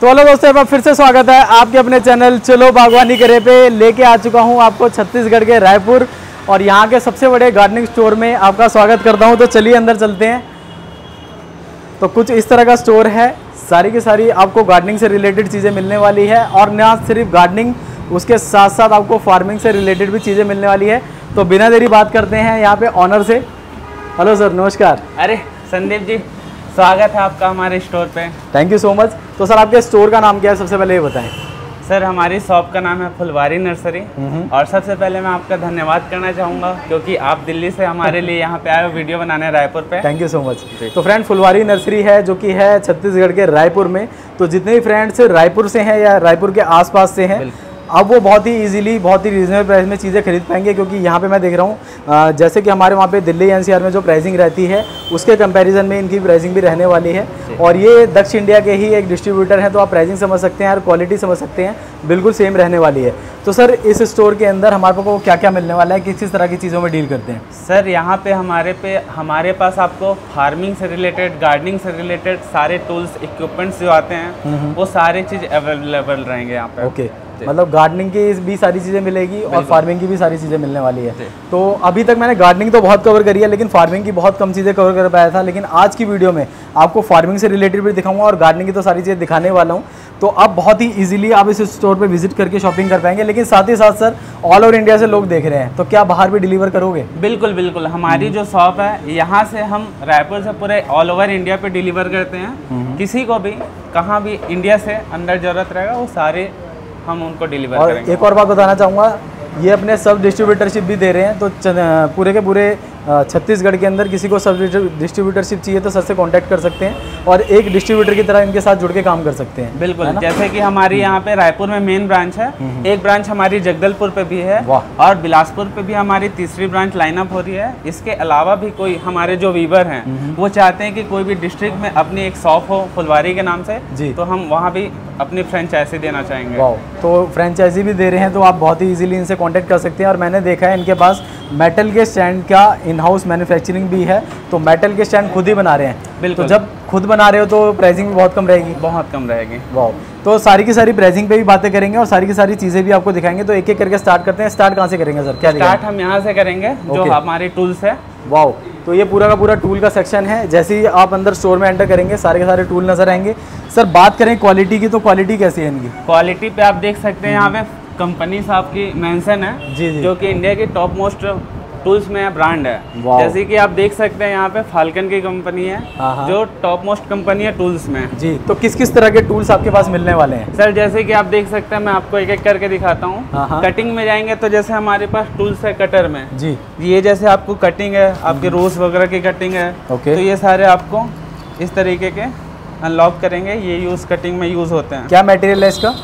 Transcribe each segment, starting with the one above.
तो हेलो दोस्तों, एक बार फिर से स्वागत है आपके अपने चैनल चलो बागवानी करे पे लेके आ चुका हूँ आपको छत्तीसगढ़ के रायपुर और यहाँ के सबसे बड़े गार्डनिंग स्टोर में आपका स्वागत करता हूँ। तो चलिए अंदर चलते हैं। तो कुछ इस तरह का स्टोर है, सारी की सारी आपको गार्डनिंग से रिलेटेड चीज़ें मिलने वाली है और ना सिर्फ़ गार्डनिंग उसके साथ साथ आपको फ़ार्मिंग से रिलेटेड भी चीज़ें मिलने वाली है। तो बिना देरी बात करते हैं यहाँ पे ऑनर से। हेलो सर, नमस्कार। अरे, संदीप जी स्वागत है आपका हमारे स्टोर पे। थैंक यू सो मच तो सर आपके स्टोर का नाम क्या है? सबसे पहले ये बताएँ। सर हमारी शॉप का नाम है फुलवारी नर्सरी। और सबसे पहले मैं आपका धन्यवाद करना चाहूँगा क्योंकि आप दिल्ली से हमारे लिए यहाँ पे आए हो वीडियो बनाने रायपुर पे। थैंक यू सो मच तो फ्रेंड फुलवारी नर्सरी है जो कि है छत्तीसगढ़ के रायपुर में। तो जितने भी फ्रेंड्स रायपुर से हैं या रायपुर के आसपास से हैं अब वो बहुत ही इजीली बहुत ही रीजनेबल प्राइस में चीज़ें खरीद पाएँगे क्योंकि यहाँ पे मैं देख रहा हूँ जैसे कि हमारे वहाँ पे दिल्ली एनसीआर में जो प्राइसिंग रहती है उसके कंपैरिजन में इनकी प्राइसिंग भी रहने वाली है। और ये दक्ष इंडिया के ही एक डिस्ट्रीब्यूटर हैं तो आप प्राइसिंग समझ सकते हैं और क्वालिटी समझ सकते हैं बिल्कुल सेम रहने वाली है। तो सर इस स्टोर के अंदर हमारे को क्या क्या मिलने वाला है किस किस तरह की चीज़ों में डील करते हैं? सर यहाँ पे हमारे पे हमारे पास आपको फ़ार्मिंग से रिलेटेड गार्डनिंग से रिलेटेड सारे टूल्स इक्विपमेंट्स जो आते हैं वो सारे चीज़ अवेलेबल रहेंगे यहाँ पे। ओके मतलब गार्डनिंग की भी सारी चीज़ें मिलेगी और फ़ार्मिंग की भी सारी चीज़ें मिलने वाली है। तो अभी तक मैंने गार्डनिंग तो बहुत कवर करी है लेकिन फ़ार्मिंग की बहुत कम चीज़ें कवर कर पाया था लेकिन आज की वीडियो में आपको फ़ार्मिंग से रिलेटेड भी दिखाऊँगा और गार्डनिंग की तो सारी चीज़ें दिखाने वाला हूँ। तो आप बहुत ही इजीली आप इस स्टोर पे विज़िट करके शॉपिंग कर पाएँगे लेकिन साथ ही साथ सर ऑल ओवर इंडिया से लोग देख रहे हैं। तो क्या बाहर भी डिलीवर करोगे? बिल्कुल बिल्कुल। हमारी जो शॉप है यहाँ से हम रायपुर से पूरे ऑल ओवर इंडिया पे डिलीवर करते हैं। किसी को भी कहाँ भी इंडिया से अंदर ज़रूरत रहेगा वो सारे हम उनको डिलीवर और एक और बात बताना चाहूँगा ये अपने सब डिस्ट्रीब्यूटरशिप भी दे रहे हैं तो पूरे के पूरे छत्तीसगढ़ के अंदर किसी को सब डिस्ट्रीब्यूटरशिप चाहिए तो सर से कांटेक्ट कर सकते हैं और एक डिस्ट्रीब्यूटर की तरह इनके साथ जुड़ के काम कर सकते हैं बिल्कुल है जैसे कि हमारी यहाँ पे रायपुर में मेन ब्रांच है एक ब्रांच हमारी जगदलपुर पे भी है और बिलासपुर पे भी हमारी तीसरी ब्रांच लाइनअप हो रही है। इसके अलावा भी कोई हमारे जो वीवर हैं वो चाहते हैं कि कोई भी डिस्ट्रिक्ट में अपनी एक शॉप हो फुलवारी के नाम से जी। तो हम वहाँ भी अपनी फ्रेंचाइजी देना चाहेंगे। तो फ्रेंचाइजी भी दे रहे हैं तो आप बहुत ही इजीली इनसे कांटेक्ट कर सकते हैं और मैंने देखा है इनके पास मेटल के स्टैंड का इन हाउस मैन्युफैक्चरिंग भी है तो मेटल के स्टैंड खुद ही बना रहे हैं। बिल्कुल। तो जब खुद बना रहे हो तो प्राइसिंग भी बहुत कम रहेगी। बहुत कम रहेगी। वाओ तो सारी की सारी प्राइसिंग पे भी बातें करेंगे और सारी की सारी चीज़ें भी आपको दिखाएँगे। तो एक एक करके स्टार्ट करते हैं। स्टार्ट कहाँ से करेंगे सर क्या स्टार्ट हम यहाँ से करेंगे जो. हमारी टूल्स है। वाओ तो ये पूरा का पूरा टूल का सेक्शन है। जैसे ही आप अंदर स्टोर में एंटर करेंगे सारे के सारे टूल नज़र आएँगे। सर बात करें क्वालिटी की तो क्वालिटी कैसी है इनकी? क्वालिटी पे आप देख सकते हैं यहाँ पे कंपनी साहब की मेंशन है जी, जी। जो कि इंडिया की टॉप मोस्ट टूल्स में ब्रांड है। जैसे कि आप देख सकते हैं यहाँ पे फाल्कन की कंपनी है हाँ, हाँ। जो टॉप मोस्ट कंपनी है टूल्स में। जी तो किस किस तरह के टूल्स आपके पास मिलने वाले हैं? सर जैसे कि आप देख सकते हैं मैं आपको एक एक करके दिखाता हाँ, हूँ हाँ। कटिंग में जाएँगे तो जैसे हमारे पास टूल्स है कटर में। जी। ये जैसे आपको कटिंग है आपके रोज वगैरह की कटिंग है। ओके। तो ये सारे आपको इस तरीके के अनलॉक करेंगे ये यूज़ कटिंग में यूज़ होते हैं। क्या मटेरियल है इसका?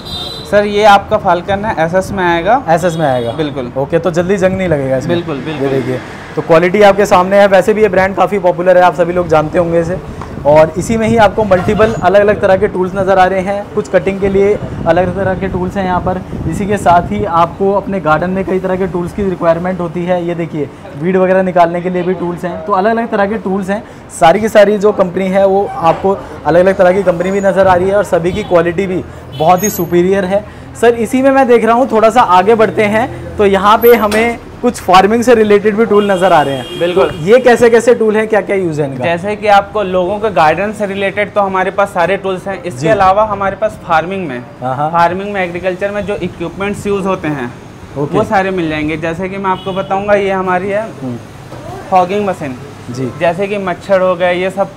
सर ये आपका फाल्कन है एस में आएगा। एस में आएगा। बिल्कुल। ओके तो जल्दी जंग नहीं लगेगा इसमें। बिल्कुल, बिल्कुल। देखिए तो क्वालिटी आपके सामने है। वैसे भी ये ब्रांड काफ़ी पॉपुलर है आप सभी लोग जानते होंगे इसे। और इसी में ही आपको मल्टीपल अलग अलग तरह के टूल्स नज़र आ रहे हैं। कुछ कटिंग के लिए अलग तरह के टूल्स हैं यहाँ पर। इसी के साथ ही आपको अपने गार्डन में कई तरह के टूल्स की रिक्वायरमेंट होती है। ये देखिए वीड वगैरह निकालने के लिए भी टूल्स हैं। तो अलग अलग तरह के टूल्स हैं। सारी की सारी जो कंपनी है, वो आपको अलग अलग तरह की कंपनी भी नज़र आ रही है और सभी की क्वालिटी भी बहुत ही सुपीरियर है। सर इसी में मैं देख रहा हूँ थोड़ा सा आगे बढ़ते हैं तो यहाँ पे हमें कुछ फ़ार्मिंग से रिलेटेड भी टूल नज़र आ रहे हैं। बिल्कुल। तो ये कैसे कैसे टूल हैं क्या क्या यूज़ है इनका? जैसे कि आपको लोगों के गार्डन से रिलेटेड तो हमारे पास सारे टूल्स हैं इसके अलावा हमारे पास फ़ार्मिंग में फ़ार्मिंग में एग्रीकल्चर में जो इक्विपमेंट्स यूज़ होते हैं ओके वो सारे मिल जाएँगे। जैसे कि मैं आपको बताऊँगा ये हमारी है फॉगिंग मशीन जी। जैसे कि मच्छर हो गए ये सब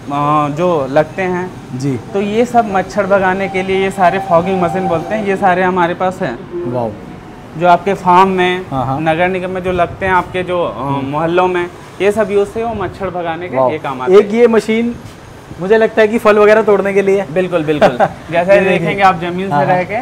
जो लगते हैं जी। तो ये सब मच्छर भगाने के लिए ये सारे फॉगिंग मशीन बोलते हैं ये सारे हमारे पास हैं। वाओ। जो आपके फार्म में हाँ, हाँ। नगर निगम में जो लगते हैं आपके जो मोहल्लों में ये सब यूज़ से वो मच्छर भगाने के ये काम आते एक ये मशीन मुझे लगता है कि फल वगैरह तोड़ने के लिए। बिल्कुल बिल्कुल। जैसे। देखेंगे आप ज़मीन से हाँ। रह के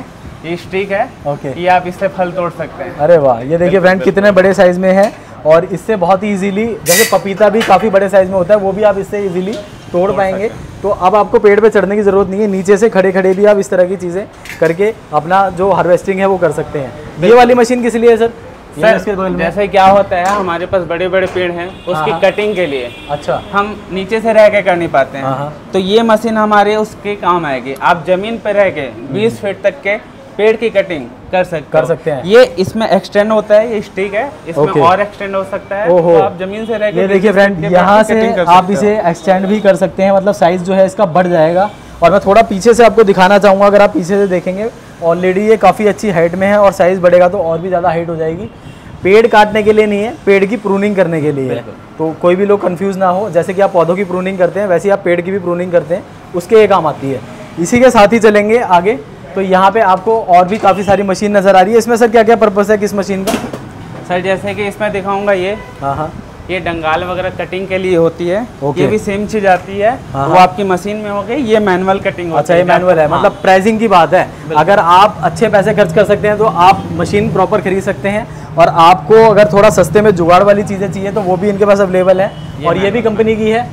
ये स्टिक है ओके ये आप इससे फल तोड़ सकते हैं। अरे वाह ये देखिए फ्रेंड कितने बड़े साइज़ में है। और इससे बहुत ही इजीली जैसे पपीता भी काफ़ी बड़े साइज़ में होता है वो भी आप इससे इजीली तोड़ पाएँगे। तो अब आपको पेड़ पे चढ़ने की ज़रूरत नहीं है नीचे से खड़े खड़े भी आप इस तरह की चीज़ें करके अपना जो हार्वेस्टिंग है वो कर सकते हैं। ये वाली मशीन किस लिए है सर जैसे क्या होता है हमारे पास बड़े बड़े पेड़ हैं हाँ, उसकी हाँ। कटिंग के लिए। अच्छा। हम नीचे से रह के कर नहीं पाते हाँ, हाँ। हैं। तो ये मशीन हमारे उसके काम आएगी। आप ज़मीन पर रह के 20 फीट तक के पेड़ की कटिंग कर सकते कर सकते हैं। ये इसमें एक्सटेंड होता है ये स्टिक है। इसमें ओके। और एक्सटेंड हो सकता है। ओहो। तो आप ज़मीन से रह ये देखिए फ्रेंड यहाँ से आप इसे एक्सटेंड भी कर सकते हैं मतलब साइज़ जो है इसका बढ़ जाएगा। और मैं थोड़ा पीछे से आपको दिखाना चाहूँगा अगर आप पीछे से देखेंगे ऑलरेडी ये काफ़ी अच्छी हाइट में है और साइज़ बढ़ेगा तो और भी ज़्यादा हाइट हो जाएगी। पेड़ काटने के लिए नहीं है पेड़ की प्रूनिंग करने के लिए है। तो कोई भी लोग कंफ्यूज ना हो जैसे कि आप पौधों की प्रूनिंग करते हैं वैसे ही आप पेड़ की भी प्रूनिंग करते हैं उसके ये काम आती है। इसी के साथ ही चलेंगे आगे। तो यहाँ पे आपको और भी काफ़ी सारी मशीन नज़र आ रही है। इसमें सर क्या क्या पर्पज़ है किस मशीन का? सर जैसे कि इसमें दिखाऊँगा ये। हाँ हाँ। ये डंगाल वगैरह कटिंग के लिए होती है। ओके। ये भी सेम चीज़ आती है। हाँ, वो हाँ। आपकी मशीन में हो गई ये मैनुअल कटिंग होती अच्छा ये मैनुअल है। हाँ। मतलब प्राइसिंग की बात है। अगर आप अच्छे पैसे खर्च कर सकते हैं तो आप मशीन प्रॉपर खरीद सकते हैं। और आपको अगर थोड़ा सस्ते में जुगाड़ वाली चीज़ें चाहिए तो वो भी इनके पास अवेलेबल है। ये और ये भी कंपनी की है।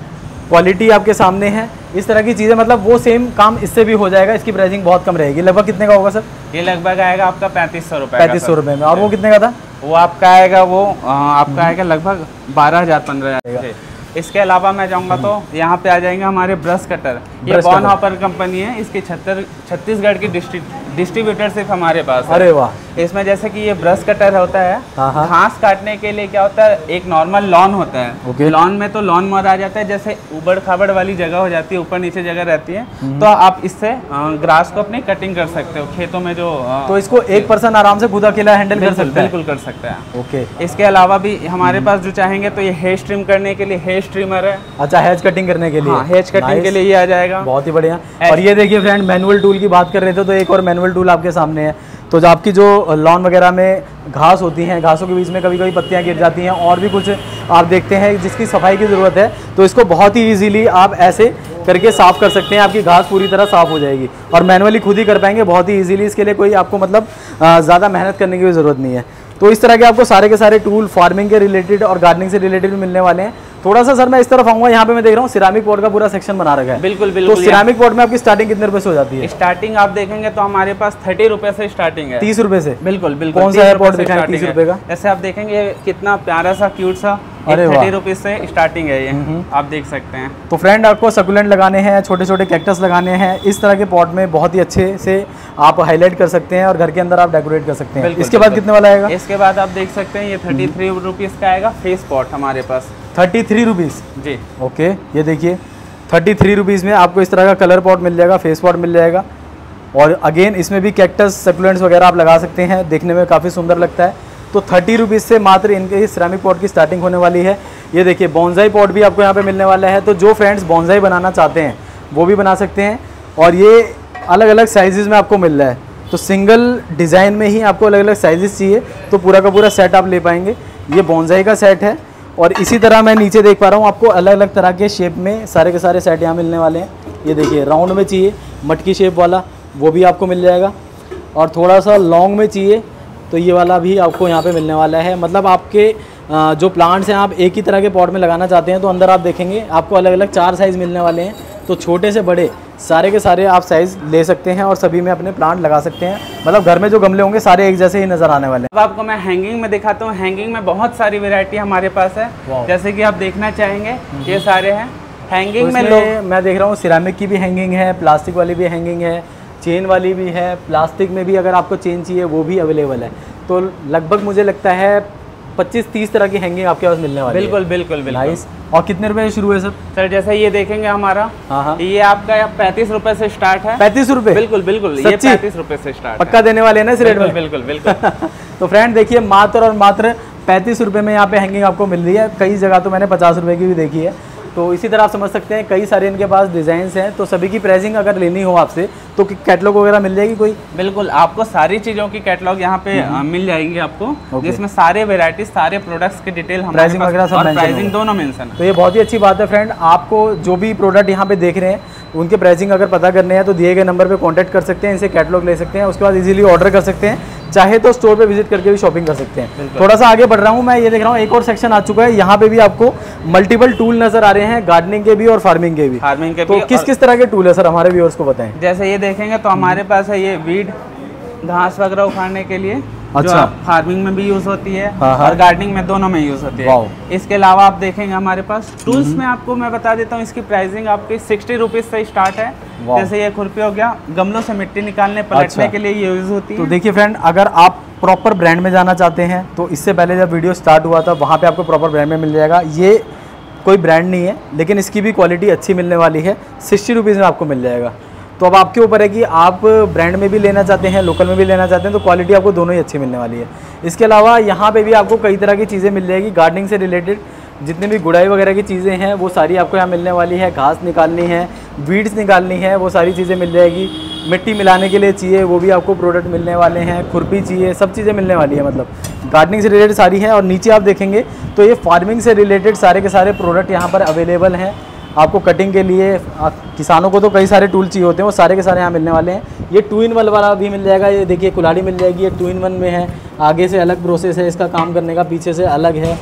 क्वालिटी आपके सामने है। इस तरह की चीज़ें मतलब वो सेम काम इससे भी हो जाएगा इसकी प्राइसिंग बहुत कम रहेगी। लगभग कितने का होगा सर? ये लगभग आएगा आपका पैंतीस सौ रुपये पैंतीस सौ रुपये में। और वो कितने का था? वो आपका आएगा वो आपका आएगा लगभग बारह हज़ार पंद्रह हज़ार। इसके अलावा मैं जाऊँगा तो यहाँ पे आ जाएँगे हमारे ब्रश कटर। ये बॉन हॉपर कंपनी है इसकी छत्तर छत्तीसगढ़ की डिस्ट्रीब्यूटर सिर्फ़ हमारे पास अरे वाह। इसमें जैसे कि ये ब्रश कटर होता है हाँ, हाँ। घास काटने के लिए क्या होता है एक नॉर्मल लॉन होता है। ओके। लॉन में तो लॉन मोर आ जाता है जैसे उबड़ खाबड़ वाली जगह हो जाती है ऊपर नीचे जगह रहती है हम्म। तो आप इससे ग्रास को अपनी कटिंग कर सकते हो खेतों में जो तो इसको एक पर्सन आराम से खुद अकेला हैंडल कर सकता है? बिल्कुल कर सकते हैं। ओके इसके अलावा भी हमारे पास जो चाहेंगे तो ये हेयर स्ट्रीम करने के लिए हेयर स्ट्रीमर है। अच्छा हेज कटिंग करने के लिए। हाँ हेयर कटिंग के लिए ये आ जाएगा। बहुत ही बढ़िया। और ये देखिए फ्रेंड मैनुअल टूल की बात कर रहे थे तो एक और मैनुअल टूल आपके सामने है। तो जो आपकी जो लॉन वगैरह में घास होती हैं, घासों के बीच में कभी कभी पत्तियाँ गिर जाती हैं और भी कुछ आप देखते हैं, जिसकी सफ़ाई की ज़रूरत है तो इसको बहुत ही इजीली आप ऐसे करके साफ़ कर सकते हैं, आपकी घास पूरी तरह साफ़ हो जाएगी। और मैनुअली खुद ही कर पाएँगे, बहुत ही इजीली इसके लिए कोई आपको मतलब ज़्यादा मेहनत करने की भी ज़रूरत नहीं है। तो इस तरह के आपको सारे के सारे टूल फ़ार्मिंग के रिलेटेड और गार्डनिंग से रिलेटेड मिलने वाले हैं। थोड़ा सा सर मैं इस तरफ़ आऊँगा यहाँ पे मैं देख रहा हूँ सिरामिक पॉट का पूरा सेक्शन बना रखा है। बिल्कुल बिल्कुल तो सिरामिक पॉट में आपकी स्टार्टिंग कितने रुपए से हो जाती है? स्टार्टिंग आप देखेंगे तो हमारे पास थर्टी रुपए से स्टार्टिंग है। तीस रुपए से? बिल्कुल बिल्कुल कौन सा 30 है रुपए पॉट से दिखाएँ starting 30 है। रुपए का? जैसे आप देखेंगे कितना प्यारा सा क्यूट सा अरे थर्टी रुपीज़ से स्टार्टिंग है ये। आप देख सकते हैं। तो फ्रेंड आपको सकुलेंट लगाने हैं छोटे छोटे कैक्टस लगाने हैं इस तरह के पॉट में बहुत ही अच्छे से आप हाईलाइट कर सकते हैं और घर के अंदर आप डेकोरेट कर सकते हैं। इसके बाद कितने वाला आएगा? इसके बाद आप देख सकते हैं ये थर्टी थ्री रुपीज़ का आएगा फेस पॉट हमारे पास। थर्टी थ्री रुपीज़ जी। ओके ये देखिए थर्टी थ्री रुपीज़ में आपको इस तरह का कलर पॉट मिल जाएगा फेस पॉट मिल जाएगा। और अगेन इसमें भी कैक्टस सकुलेंट्स वगैरह आप लगा सकते हैं देखने में काफ़ी सुंदर लगता है। तो थर्टी रुपीज़ से मात्र इनके सिरामिक पॉट की स्टार्टिंग होने वाली है। ये देखिए बॉन्जाई पॉट भी आपको यहाँ पे मिलने वाला है। तो जो फ्रेंड्स बॉन्जाई बनाना चाहते हैं वो भी बना सकते हैं। और ये अलग अलग साइजेज़ में आपको मिल रहा है। तो सिंगल डिज़ाइन में ही आपको अलग अलग साइजेस चाहिए। तो पूरा का पूरा सेट आप ले पाएँगे। ये बॉन्जाई का सेट है। और इसी तरह मैं नीचे देख पा रहा हूँ, आपको अलग अलग तरह के शेप में सारे के सारे सेट यहाँ मिलने वाले हैं। ये देखिए राउंड में चाहिए मटकी शेप वाला, वो भी आपको मिल जाएगा। और थोड़ा सा लॉन्ग में चाहिए तो ये वाला भी आपको यहाँ पे मिलने वाला है। मतलब आपके जो प्लांट्स हैं, आप एक ही तरह के पॉट में लगाना चाहते हैं तो अंदर आप देखेंगे, आपको अलग अलग चार साइज़ मिलने वाले हैं। तो छोटे से बड़े सारे के सारे आप साइज़ ले सकते हैं और सभी में अपने प्लांट लगा सकते हैं। मतलब घर में जो गमले होंगे सारे एक जैसे ही नज़र आने वाले हैं। अब आपको मैं हैंगिंग में दिखाता हूँ। हैंगिंग में बहुत सारी वेरायटी हमारे पास है। जैसे कि आप देखना चाहेंगे ये सारे हैं। हैंगिंग में लोग मैं देख रहा हूँ सिरामिक की भी हैंगिंग है प्लास्टिक वाली भी हैंगिंग है चेन वाली भी है। प्लास्टिक में भी अगर आपको चेन चाहिए वो भी अवेलेबल है। तो लगभग मुझे लगता है 25-30 तरह की हैंगिंग आपके पास मिलने वाली बिल्कुल बिल्कुल बिल्कुल। नाइस और कितने रुपए शुरू है सर? सर जैसे ये देखेंगे हमारा हाँ हाँ। ये आपका पैंतीस रुपए से स्टार्ट है। पैंतीस रुपए? बिल्कुल बिल्कुल ये पैंतीस रुपए से स्टार्ट पक्का देने वाले हैं ना इस रेट में? बिल्कुल बिल्कुल। बिल्कुल तो फ्रेंड देखिए मात्र और मात्र पैंतीस रुपए में यहाँ पे हैंगिंग आपको मिल रही है। कई जगह तो मैंने पचास रुपए की भी देखी है। तो इसी तरह आप समझ सकते हैं कई सारे इनके पास डिज़ाइंस हैं तो सभी की प्राइसिंग अगर लेनी हो आपसे तो कैटलॉग वगैरह मिल जाएगी कोई? बिल्कुल आपको सारी चीज़ों की कैटलॉग यहाँ पे अ, मिल जाएँगे आपको हम्म। जिसमें सारे वेराइटी सारे प्रोडक्ट्स के डिटेल प्राइसिंग वगैरह सब प्राइसिंग दोनों मेंशन है। तो ये बहुत ही अच्छी बात है फ्रेंड आपको जो भी प्रोडक्ट यहाँ पे देख रहे हैं उनके प्राइसिंग अगर पता करने हैं तो दिए गए नंबर पे कांटेक्ट कर सकते हैं इनसे कैटलॉग ले सकते हैं उसके बाद इजीली ऑर्डर कर सकते हैं। चाहे तो स्टोर पे विज़िट करके भी शॉपिंग कर सकते हैं। थोड़ा सा आगे बढ़ रहा हूँ मैं ये देख रहा हूँ एक और सेक्शन आ चुका है यहाँ पे भी आपको मल्टीपल टूल नज़र आ रहे हैं गार्डनिंग के भी और फ़ार्मिंग के भी। फ़ार्मिंग के तो भी किस किस तरह के टूल है सर हमारे व्यूअर्स को बताएँ? जैसे ये देखेंगे तो हमारे पास है ये वीड घास वगैरह उखाड़ने के लिए। अच्छा। फ़ार्मिंग में भी यूज़ होती है हाँ, हाँ। और गार्डनिंग में दोनों में यूज़ होती है। इसके अलावा आप देखेंगे हमारे पास टूल्स में आपको मैं बता देता हूँ इसकी प्राइसिंग आपकी सिक्सटी रुपीज़ से स्टार्ट है। जैसे ये खुरपी हो गया गमलों से मिट्टी निकालने पलटने अच्छा। के लिए यूज़ होती तो है। देखिए फ्रेंड अगर आप प्रॉपर ब्रांड में जाना चाहते हैं तो इससे पहले जब वीडियो स्टार्ट हुआ था वहाँ पे आपको प्रॉपर ब्रांड में मिल जाएगा। ये कोई ब्रांड नहीं है लेकिन इसकी भी क्वालिटी अच्छी मिलने वाली है। सिक्सटी रुपीज़ में आपको मिल जाएगा। तो अब आपके ऊपर है कि आप ब्रांड में भी लेना चाहते हैं लोकल में भी लेना चाहते हैं तो क्वालिटी आपको दोनों ही अच्छी मिलने वाली है। इसके अलावा यहाँ पे भी आपको कई तरह की चीज़ें मिल जाएगी गार्डनिंग से रिलेटेड जितनी भी गुड़ाई वगैरह की चीज़ें हैं, वो सारी आपको यहाँ मिलने वाली है। घास निकालनी है वीड्स निकालनी है, वो सारी चीज़ें मिल जाएगी। मिट्टी मिलाने के लिए चाहिए, वो भी आपको प्रोडक्ट मिलने वाले हैं। खुरपी चाहिए, सब चीज़ें मिलने वाली है मतलब। गार्डनिंग से रिलेटेड सारी हैं और नीचे आप देखेंगे तो ये फ़ार्मिंग से रिलेटेड सारे के सारे प्रोडक्ट यहाँ पर अवेलेबल हैं। आपको कटिंग के लिए किसानों को तो कई सारे टूल चाहिए होते हैं वो सारे के सारे यहाँ मिलने वाले हैं। ये टू इन वन वाला भी मिल जाएगा ये देखिए कुल्हाड़ी मिल जाएगी ये टू इन वन में है। आगे से अलग प्रोसेस है इसका काम करने का पीछे से अलग है।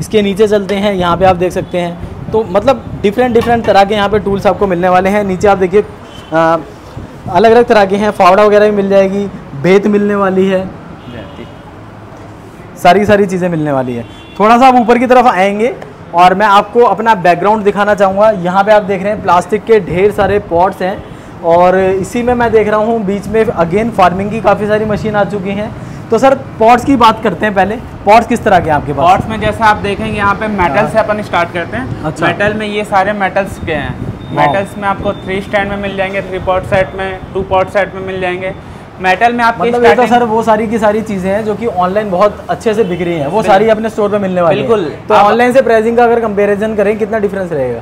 इसके नीचे चलते हैं यहाँ पर आप देख सकते हैं। तो मतलब डिफरेंट डिफरेंट तरह के यहाँ पर टूल्स आपको मिलने वाले हैं। नीचे आप देखिए अलग अलग तरह के हैं। फावड़ा वगैरह भी मिल जाएगी बेत मिलने वाली है। सारी सारी चीज़ें मिलने वाली है। थोड़ा सा आप ऊपर की तरफ़ आएँगे और मैं आपको अपना बैकग्राउंड दिखाना चाहूँगा। यहाँ पे आप देख रहे हैं प्लास्टिक के ढेर सारे पॉट्स हैं और इसी में मैं देख रहा हूँ बीच में अगेन फ़ार्मिंग की काफ़ी सारी मशीन आ चुकी हैं। तो सर पॉट्स की बात करते हैं पहले। पॉट्स किस तरह के आपके पास? पॉट्स में जैसे आप देखेंगे यहाँ पे मेटल से अपन स्टार्ट करते हैं। अच्छा। मेटल में ये सारे मेटल्स के हैं। मेटल्स में आपको थ्री स्टैंड में मिल जाएँगे थ्री पॉट सेट में टू पॉट सेट में मिल जाएँगे। मेटल में आपकी मतलब तो सर वो सारी की सारी चीज़ें हैं जो कि ऑनलाइन बहुत अच्छे से बिक रही हैं। वो सारी अपने स्टोर पे मिलने वाली बिल्कुल। तो ऑनलाइन से प्राइसिंग का अगर कंपैरिजन करें कितना डिफरेंस रहेगा?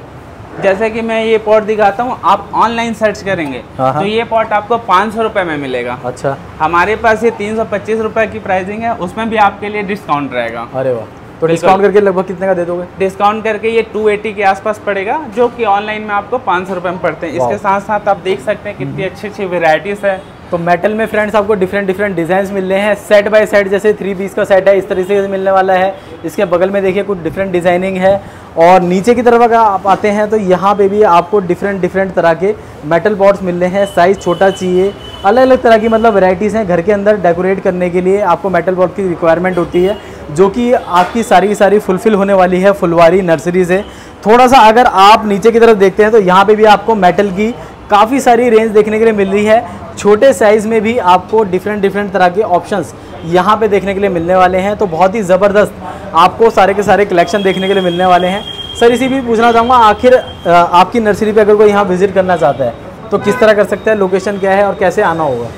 जैसे कि मैं ये पॉट दिखाता हूँ आप ऑनलाइन सर्च करेंगे हाँ, हाँ। तो ये पॉट आपको पाँच सौ रुपये में मिलेगा। अच्छा। हमारे पास ये तीन सौ पच्चीस रुपये की प्राइसिंग है उसमें भी आपके लिए डिस्काउंट रहेगा। अरे वाह। तो डिस्काउंट करके लगभग कितने का दे दोगे? डिस्काउंट करके ये 280 के आसपास पड़ेगा जो कि ऑनलाइन में आपको पाँच सौ रुपये में पड़ते हैं। इसके साथ साथ आप देख सकते हैं कितनी अच्छी अच्छी वेराइटीज़ है। तो मेटल में फ्रेंड्स आपको डिफरेंट डिफरेंट डिज़ाइन मिल रहे हैं। सेट बाय सेट जैसे थ्री पीस का सेट है, इस तरीके से मिलने वाला है। इसके बगल में देखिए कुछ डिफरेंट डिज़ाइनिंग है। और नीचे की तरफ़ अगर आप आते हैं तो यहाँ पे भी आपको डिफरेंट डिफरेंट तरह के मेटल बॉट्स मिल रहे हैं। साइज़ छोटा चाहिए। अलग अलग तरह की मतलब वेराइटीज़ हैं। घर के अंदर डेकोरेट करने के लिए आपको मेटल बॉट की रिक्वायरमेंट होती है, जो कि आपकी सारी की सारी फुलफिल होने वाली है। फुलवारी नर्सरी से। थोड़ा सा अगर आप नीचे की तरफ़ देखते हैं तो यहाँ पे भी आपको मेटल की काफ़ी सारी रेंज देखने के लिए मिल रही है। छोटे साइज़ में भी आपको डिफरेंट डिफरेंट तरह के ऑप्शंस यहाँ पे देखने के लिए मिलने वाले हैं। तो बहुत ही ज़बरदस्त आपको सारे के सारे कलेक्शन देखने के लिए मिलने वाले हैं। सर, इसी भी पूछना चाहूँगा, आखिर आपकी नर्सरी पे अगर कोई यहाँ विज़िट करना चाहता है तो किस तरह कर सकता है? लोकेशन क्या है और कैसे आना होगा?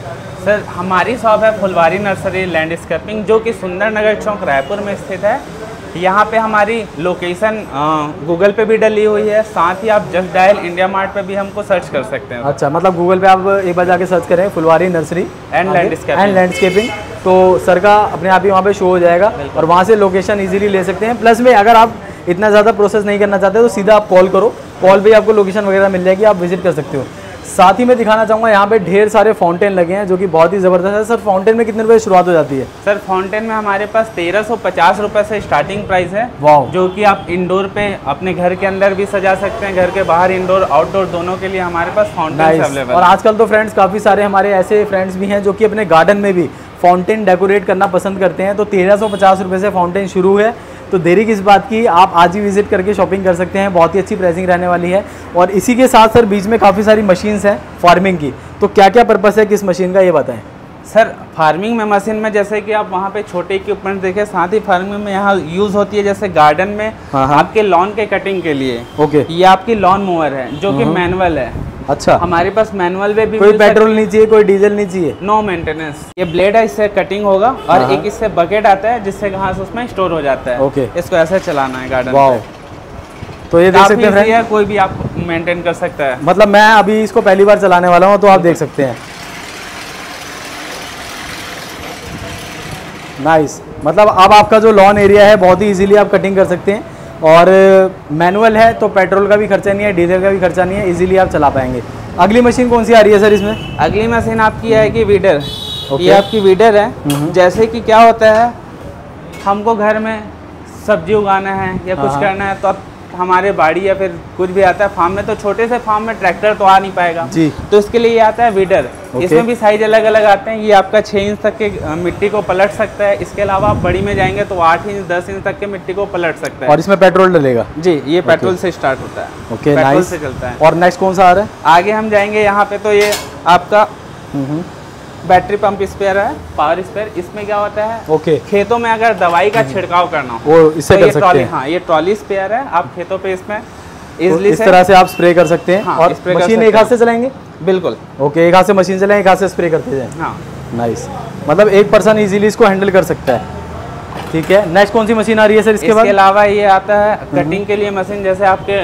सर, हमारी शॉप है फुलवारी नर्सरी लैंडस्केपिंग जो कि सुंदर नगर चौक रायपुर में स्थित है। यहाँ पे हमारी लोकेशन गूगल पे भी डली हुई है। साथ ही आप जस्ट डायल इंडिया मार्ट पे भी हमको सर्च कर सकते हैं। अच्छा मतलब गूगल पे आप एक बार जाके सर्च करें Phulwari nursery and landscaping. And landscaping तो सर का अपने आप ही वहाँ पे शो हो जाएगा और वहाँ से लोकेशन इजीली ले सकते हैं। प्लस में अगर आप इतना ज़्यादा प्रोसेस नहीं करना चाहते तो सीधा आप कॉल करो। कॉल पर आपको लोकेशन वगैरह मिल जाएगी आप विज़िट कर सकते हो। साथ ही मैं दिखाना चाहूँगा यहाँ पे ढेर सारे फाउंटेन लगे हैं जो कि बहुत ही ज़बरदस्त है। सर फाउंटेन में कितने रुपए शुरुआत हो जाती है? सर फाउंटेन में हमारे पास तेरह सौ पचास रुपये से स्टार्टिंग प्राइस है। वाओ। जो कि आप इंडोर पे अपने घर के अंदर भी सजा सकते हैं। घर के बाहर इंडोर आउटडोर दोनों के लिए हमारे पास फाउंटेन अवेलेबल और आजकल तो फ्रेंड्स काफ़ी सारे हमारे ऐसे फ्रेंड्स भी हैं जो कि अपने गार्डन में भी फाउंटेन डेकोरेट करना पसंद करते हैं। तो तेरह सौ पचास रुपये से फाउंटेन शुरू है। तो देरी किस बात की? आप आज ही विज़िट करके शॉपिंग कर सकते हैं। बहुत ही अच्छी प्राइसिंग रहने वाली है। और इसी के साथ सर बीच में काफ़ी सारी मशीन्स हैं फ़ार्मिंग की। तो क्या क्या पर्पस है किस मशीन का ये बताएँ। सर फ़ार्मिंग में मशीन में जैसे कि आप वहाँ पे छोटे इक्विपमेंट देखें साथ ही फ़ार्मिंग में यहाँ यूज़ होती है जैसे गार्डन में हाँ, हाँ। आपके लॉन के कटिंग के लिए। ओके ये आपकी लॉन मोवर है जो कि मैनुअल है। अच्छा। हमारे पास मैनुअल में भी कोई पेट्रोल नहीं चाहिए कोई डीजल नहीं चाहिए? नो मेंटेनेंस ये ब्लेड है इससे कटिंग होगा हाँ, और एक इससे बकेट आता है जिससे घास उसमें स्टोर हो जाता है। ओके। इसको ऐसे चलाना है गार्डन तो ये देख सकते हैं है कोई भी आप मेंटेन कर सकता है। मतलब मैं अभी इसको पहली बार चलाने वाला हूँ तो आप देख सकते हैं। नाइस मतलब अब आपका जो लॉन एरिया है बहुत ही इजीली आप कटिंग कर सकते हैं। और मैनुअल है तो पेट्रोल का भी खर्चा नहीं है डीजल का भी खर्चा नहीं है इजीली आप चला पाएँगे अगली मशीन कौन सी आ रही है सर इसमें अगली मशीन आपकी है कि वीडर। ये आपकी वीडर है हम्म। जैसे कि क्या होता है हमको घर में सब्ज़ी उगाना है या कुछ हाँ। करना है तो आप हमारे बाड़ी या फिर कुछ भी आता है फार्म में तो छोटे से फार्म में ट्रैक्टर तो आ नहीं पाएगा। जी। तो इसके लिए ये आता है वीडर। इसमें भी साइज़ अलग अलग आते हैं। ये आपका छः इंच तक के मिट्टी को पलट सकता है। इसके अलावा आप बड़ी में जाएँगे तो आठ इंच दस इंच तक के मिट्टी को पलट सकता है। और इसमें पेट्रोल डलेगा? जी ये पेट्रोल से स्टार्ट होता है। ओके पेट्रोल से चलता है। और नेक्स्ट कौन सा आ रहा है? आगे हम जाएँगे यहाँ पे तो ये आपका हम्म, हम्म, बैटरी पंप स्पेयर है। पावर स्पेयर इसमें क्या होता है? ओके खेतों में अगर दवाई का छिड़काव करना हो वो इससे तो कर सकते हैं। हाँ ये ट्रॉली स्पेयर है। आप खेतों पे इसमें तो इस तरह से आप स्प्रे कर सकते हैं हाँ, और स्प्रे मशीन एक हाथ से चलाएँगे? बिल्कुल। ओके एक हाथ से मशीन चलाएँ एक हाथ से स्प्रे करते जाए। हाँ। नाइस मतलब एक पर्सन इजीली इसको हैंडल कर सकता है। ठीक है। नेक्स्ट कौन सी मशीन आ रही है सर इसके बाद? इसके अलावा ये आता है कटिंग के लिए मशीन जैसे आपके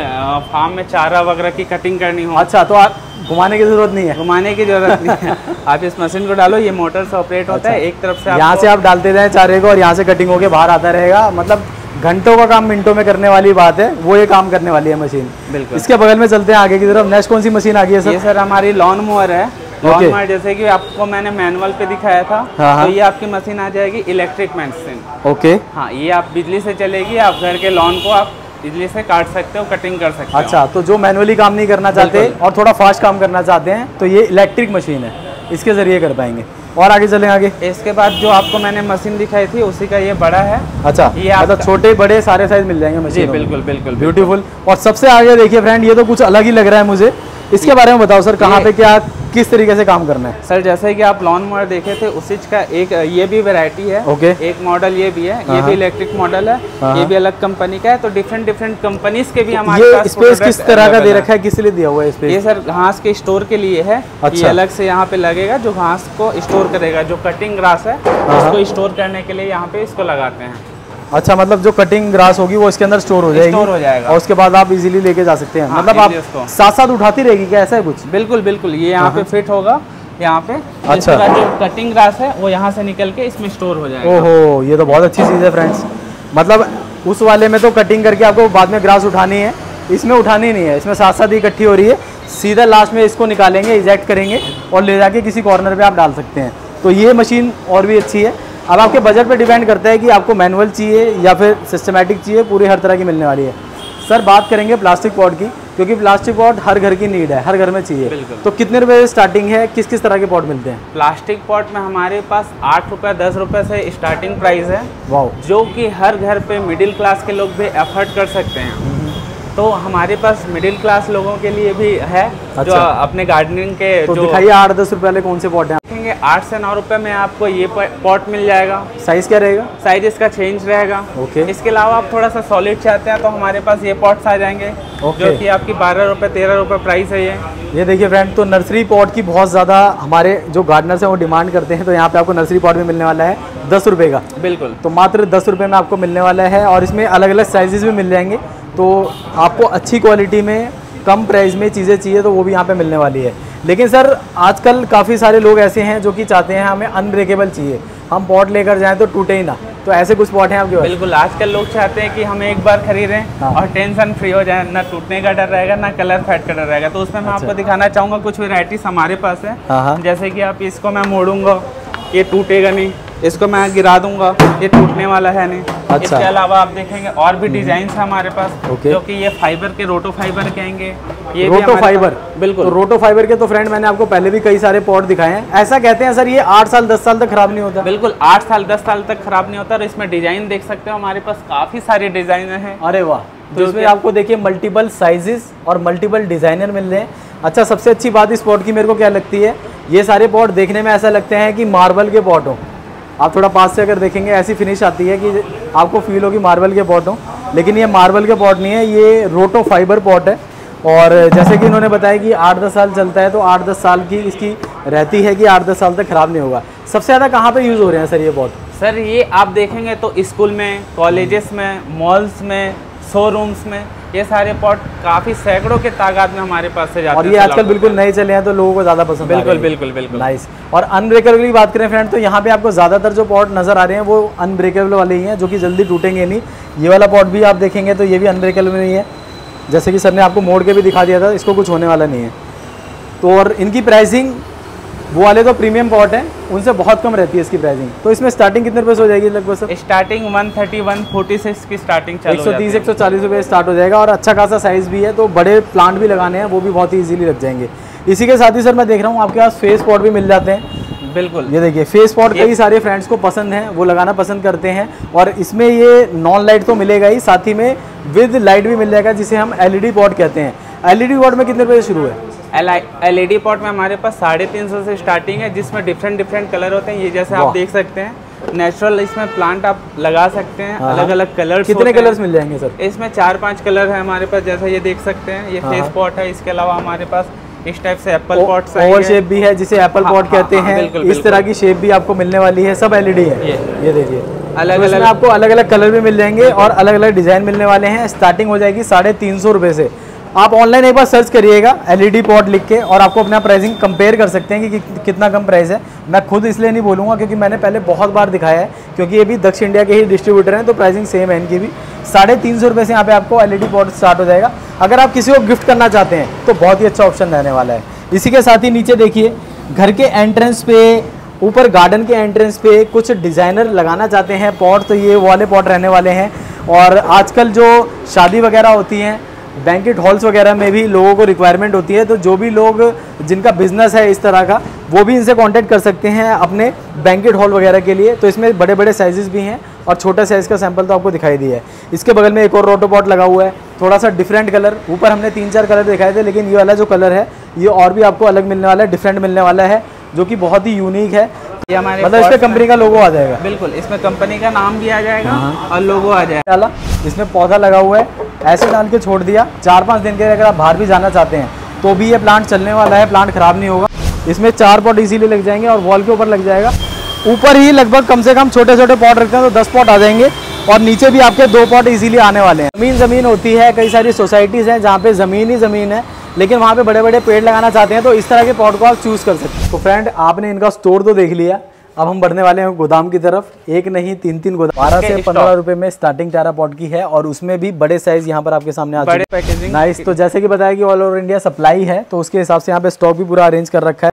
फार्म में चारा वगैरह की कटिंग करनी हो। अच्छा तो आप घुमाने की ज़रूरत नहीं है। घुमाने की ज़रूरत नहीं है। आप इस मशीन को डालो ये मोटर से ऑपरेट होता है एक तरफ़ से यहाँ से आप डालते जाएँ चारे को और यहाँ से कटिंग होके बाहर आता रहेगा। मतलब घंटों का काम मिनटों में करने वाली बात है वो ये काम करने वाली है मशीन बिल्कुल। इसके बगल में चलते हैं आगे की तरफ़। नेक्स्ट कौन सी मशीन आ गई है सर ये सर हमारी लॉन मोअर है। Okay. जैसे कि आपको मैंने मैनुअल पे दिखाया था हाँ, हाँ। तो ये आपकी मशीन आ जाएगी इलेक्ट्रिक मशीन ओके हाँ ये आप बिजली से चलेगी आप घर के लॉन को आप बिजली से काट सकते हो कटिंग कर सकते हो। अच्छा तो जो मैनुअली काम नहीं करना चाहते और थोड़ा फास्ट काम करना चाहते हैं तो ये इलेक्ट्रिक मशीन है। इसके ज़रिए कर पाएँगे। और आगे चले आगे। इसके बाद जो आपको मैंने मशीन दिखाई थी उसी का ये बड़ा है। अच्छा ये मतलब छोटे बड़े सारे साइज़ मिल जाएँगे जी मशीन बिल्कुल बिल्कुल ब्यूटीफुल और सबसे आगे देखिए फ्रेंड ये तो कुछ अलग ही लग रहा है मुझे। इसके बारे में बताओ सर कहाँ पे क्या किस तरीके से काम करना है सर जैसे कि आप लॉन मोअर देखे थे उसी का एक ये भी वैरायटी है ओके। एक मॉडल ये भी है ये हाँ। भी इलेक्ट्रिक मॉडल है हाँ। ये भी अलग कंपनी का है तो डिफरेंट डिफरेंट कंपनीज़ के भी हमारे पास स्पेस किस तरह का दे रखा है किस लिए दिया हुआ है ये सर घास के स्टोर के लिए है अच्छा। ये। अलग से यहाँ पे लगेगा जो घास को स्टोर करेगा जो कटिंग ग्रास है हाँ। उसको स्टोर करने के लिए यहाँ पे इसको लगाते हैं अच्छा मतलब जो कटिंग ग्रास होगी वो इसके अंदर स्टोर हो जाएगी स्टोर हो जाएगा। और उसके बाद आप इजीली लेके जा सकते हैं। हाँ, मतलब आप साथ साथ उठाती रहेगी क्या? ऐसा है कुछ? बिल्कुल बिल्कुल। ये यहाँ पे फिट होगा। यहाँ पे अच्छा। जो कटिंग ग्रास है वो यहाँ से निकल के इसमें स्टोर हो जाएगा। ओहो ये तो बहुत अच्छी चीज़ है फ्रेंड्स मतलब उस वाले में तो कटिंग करके आपको बाद में ग्रास उठानी है। इसमें उठानी नहीं है। इसमें साथ साथ ही इकट्ठी हो रही है। सीधा लास्ट में इसको निकालेंगे इजेक्ट करेंगे और ले जाके किसी कॉर्नर पे आप डाल सकते हैं। तो ये मशीन और भी अच्छी है। अब आपके बजट पे डिपेंड करता है कि आपको मैनुअल चाहिए या फिर सिस्टमेटिक चाहिए पूरी हर तरह की मिलने वाली है। सर बात करेंगे प्लास्टिक पॉट की क्योंकि प्लास्टिक पॉट हर घर की नीड है हर घर में चाहिए। तो कितने रुपए से स्टार्टिंग है किस किस तरह के पॉट मिलते हैं? प्लास्टिक पॉट में हमारे पास आठ रुपये दस रुपये से स्टार्टिंग प्राइस है। वाह जो कि हर घर पे मिडिल क्लास के लोग भी अफोर्ड कर सकते हैं। तो हमारे पास मिडिल क्लास लोगों के लिए भी है अच्छा। जो। अपने गार्डनिंग के तो जो दिखाइए आठ दस रुपए वाले कौन से पॉट हैं? देखेंगे आठ से नौ रुपये में आपको ये पॉट मिल जाएगा। साइज़ क्या रहेगा? साइज़ इसका चेंज रहेगा। ओके। इसके अलावा आप थोड़ा सा सॉलिड चाहते हैं तो हमारे पास ये पॉट्स आ जाएँगे ओके। जो कि आपकी बारह रुपये तेरह रुपये प्राइस है ये। ये देखिए फ्रेंड तो नर्सरी पॉट की बहुत ज़्यादा हमारे जो गार्डनर्स हैं वो डिमांड करते हैं तो यहाँ पे आपको नर्सरी पॉट भी मिलने वाला है दस रुपये का। बिल्कुल। तो मात्र दस रुपये में आपको मिलने वाला है और इसमें अलग अलग साइजेस भी मिल जाएँगे। तो आपको अच्छी क्वालिटी में कम प्राइस में चीज़ें चाहिए तो वो भी यहाँ पे मिलने वाली है। लेकिन सर आजकल काफ़ी सारे लोग ऐसे हैं जो कि चाहते हैं हमें अनब्रेकेबल चाहिए। हम पॉट लेकर जाएँ तो टूटे ही ना। तो ऐसे कुछ पॉट हैं आपके बिल्कुल आजकल लोग चाहते हैं कि हम एक बार खरीदें हाँ। और टेंशन फ्री हो जाए। ना टूटने का डर रहेगा ना कलर फैट का डर रहेगा। तो उसमें मैं अच्छा। आपको दिखाना चाहूँगा कुछ वेराइटीज हमारे पास है। हाँ हाँ। जैसे कि आप इसको मैं मोड़ूँगा ये टूटेगा नहीं। इसको मैं गिरा दूँगा। ये टूटने वाला है नहीं। अच्छा। इसके अलावा आप देखेंगे और भी डिज़ाइन है हमारे पास ओके। जो कि ये फाइबर के रोटो फाइबर कहेंगे। ये रोटो फाइबर बिल्कुल। तो रोटो फाइबर के तो फ्रेंड मैंने आपको पहले भी कई सारे पॉट दिखाए हैं। ऐसा कहते हैं सर ये आठ साल दस साल तक खराब नहीं होता? बिल्कुल आठ साल दस साल तक खराब नहीं होता और इसमें डिज़ाइन देख सकते हो हमारे पास काफ़ी सारे डिज़ाइन है। अरे वाह। तो इसमें आपको देखिए मल्टीपल साइजेस और मल्टीपल डिज़ाइनर मिल रहे हैं। अच्छा सबसे अच्छी बात इस पॉट की मेरे को क्या लगती है? ये सारे पॉट देखने में ऐसा लगते हैं कि मार्बल के पॉट हो। आप थोड़ा पास से अगर देखेंगे, ऐसी फिनिश आती है कि आपको फील होगी मार्बल के पॉट हो। लेकिन ये मार्बल के पॉट नहीं है, ये रोटो फाइबर पॉट है। और जैसे कि इन्होंने बताया कि आठ दस साल चलता है तो आठ दस साल की इसकी रहती है कि आठ दस साल तक ख़राब नहीं होगा। सबसे ज़्यादा कहाँ पे यूज़ हो रहे हैं सर ये पॉट सर, ये आप देखेंगे तो स्कूल में कॉलेजेस में मॉल्स में शोरूम्स में ये सारे पॉट काफ़ी सैकड़ों के तादाद में हमारे पास से जाते और ये आजकल बिल्कुल नए चले हैं तो लोगों को ज़्यादा पसंद बिल्कुल बिल्कुल बिल्कुल। नाइस और अनब्रेकेबल की बात करें फ्रेंड तो यहाँ पे आपको ज़्यादातर जो पॉट नज़र आ रहे हैं वो अनब्रेकेबल वाले ही हैं जो कि जल्दी टूटेंगे नहीं। ये वाला पॉट भी आप देखेंगे तो ये भी अनब्रेकेबल नहीं है जैसे कि सर ने आपको मोड़ के भी दिखा दिया था इसको कुछ होने वाला नहीं है। तो और इनकी प्राइसिंग वो वाले तो प्रीमियम पॉट हैं उनसे बहुत कम रहती है इसकी प्राइसिंग तो इसमें स्टार्टिंग कितने रुपए से हो जाएगी लगभग सर? स्टार्टिंग 130 146 की स्टार्टिंग एक सौ तीस एक सौ चालीस रुपये स्टार्ट हो जाएगा और अच्छा खासा साइज़ भी है तो बड़े प्लांट भी लगाने हैं वो भी बहुत ही इजीली लग जाएँगे। इसी के साथ ही सर मैं देख रहा हूँ आपके पास फेस पॉट भी मिल जाते हैं। बिल्कुल। ये देखिए फेस पॉट कई सारे फ्रेंड्स को पसंद है वो लगाना पसंद करते हैं और इसमें ये नॉन लाइट तो मिलेगा ही साथ ही में विद लाइट भी मिल जाएगा जिसे हम एलईडी पॉट कहते हैं। एलईडी पॉट में कितने रुपये से शुरू है? एल ई डी पॉट में हमारे पास साढ़े तीन सौ से स्टार्टिंग है जिसमें डिफरेंट डिफरेंट कलर होते हैं। ये जैसे आप देख सकते हैं नेचुरल इसमें प्लांट आप लगा सकते हैं हाँ, अलग अलग कलर कितने कलर्स मिल जाएँगे सर? इसमें चार पाँच कलर है हमारे पास जैसा ये देख सकते हैं। ये हाँ, फेस हाँ। पॉट है इसके अलावा हमारे पास इस टाइप से एप्पल पॉट ओवर शेप भी है जिसे एप्पल हाँ, पॉट हाँ, कहते हाँ, हैं। बिल्कुल, इस बिल्कुल। तरह की शेप भी आपको मिलने वाली है सब एलईडी है। ये। ये देखिए। अलग तो अलग आपको अलग अलग कलर भी मिल जाएँगे और अलग अलग डिज़ाइन मिलने वाले हैं। स्टार्टिंग हो जाएगी साढ़े तीन सौ रुपये से। आप ऑनलाइन एक बार सर्च करिएगा एलईडी पॉट लिख के और आपको अपना प्राइसिंग कंपेयर कर सकते हैं कि, कि कितना कम प्राइस है। मैं खुद इसलिए नहीं बोलूँगा क्योंकि मैंने पहले बहुत बार दिखाया है क्योंकि ये भी दक्षिण इंडिया के ही डिस्ट्रीब्यूटर हैं तो प्राइसिंग सेम है इनकी भी। साढ़े तीन सौ रुपये से यहाँ पे आपको एलईडी पॉट स्टार्ट हो जाएगा। अगर आप किसी को गिफ्ट करना चाहते हैं तो बहुत ही अच्छा ऑप्शन रहने वाला है। इसी के साथ ही नीचे देखिए घर के एंट्रेंस पे ऊपर गार्डन के एंट्रेंस पे कुछ डिज़ाइनर लगाना चाहते हैं पॉट तो ये वाले पॉट रहने वाले हैं। और आजकल जो शादी वगैरह होती हैं बैंकेट हॉल्स वगैरह में भी लोगों को रिक्वायरमेंट होती है तो जो भी लोग जिनका बिज़नेस है इस तरह का वो भी इनसे कांटेक्ट कर सकते हैं अपने बैंकेट हॉल वगैरह के लिए। तो इसमें बड़े बड़े साइजेस भी हैं और छोटे साइज़ का सैंपल तो आपको दिखाई दिया है। इसके बगल में एक और रोटोपॉट लगा हुआ है थोड़ा सा डिफरेंट कलर ऊपर हमने तीन चार कलर दिखाए थे लेकिन ये वाला जो कलर है ये और भी आपको अलग मिलने वाला है डिफरेंट मिलने वाला है जो कि बहुत ही यूनिक है। ये हमारे मतलब इस पे pots में- कंपनी का लोगो आ जाएगा। बिल्कुल इसमें कंपनी का नाम भी आ जाएगा हाँ। और लोगो आ जाएगा। इसमें पौधा लगा हुआ है ऐसे डाल के छोड़ दिया। चार पाँच दिन के लिए अगर आप बाहर भी जाना चाहते हैं तो भी ये प्लांट चलने वाला है प्लांट खराब नहीं होगा। इसमें चार पॉट इजीली लग जाएँगे और वॉल के ऊपर लग जाएगा। ऊपर ही लगभग कम से कम छोटे छोटे पॉट रखते हैं तो दस पॉट आ जाएँगे और नीचे भी आपके दो पॉट इजीली आने वाले हैं। ज़मीन ज़मीन होती है, कई सारी सोसाइटीज़ हैं जहाँ पे ज़मीन ही ज़मीन है, लेकिन वहाँ पे बड़े बड़े पेड़ लगाना चाहते हैं तो इस तरह के पॉट को आप चूज़ कर सकते हैं। तो फ्रेंड आपने इनका स्टोर तो देख लिया। अब हम बढ़ने वाले हैं गोदाम की तरफ़। एक नहीं तीन तीन गोदाम बारह से पंद्रह. रुपए में स्टार्टिंग टारा पॉट की है और उसमें भी बड़े साइज़ यहाँ पर आपके सामने आते हैं। नाइस तो जैसे कि बताया कि ऑल ओवर इंडिया सप्लाई है तो उसके हिसाब से यहाँ पे स्टॉक भी पूरा अरेंज कर रखा है।